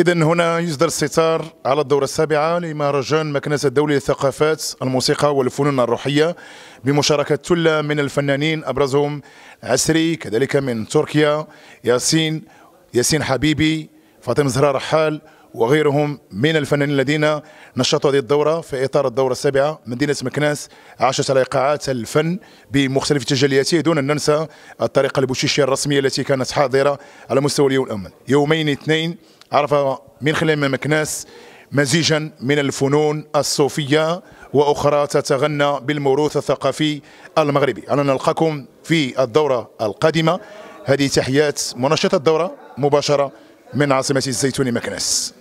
إذا هنا يصدر الستار على الدورة السابعة لمهرجان مكنسة الدولي للثقافات الموسيقى والفنون الروحية بمشاركة ثلة من الفنانين أبرزهم عسري كذلك من تركيا ياسين ياسين حبيبي فاطمة زهراء رحال وغيرهم من الفنانين الذين نشطوا هذه الدورة في إطار الدورة السابعة مدينة مكناس. عاشت على إيقاعات الفن بمختلف تجلياته دون أن ننسى الطريقة البوشيشية الرسمية التي كانت حاضرة على مستوى اليوم الأول يومين اثنين عرف من خلال مكناس مزيجا من الفنون الصوفية وأخرى تتغنى بالموروث الثقافي المغربي. أنا نلقاكم في الدورة القادمة. هذه تحيات منشطة الدورة مباشرة من عاصمة الزيتون مكناس.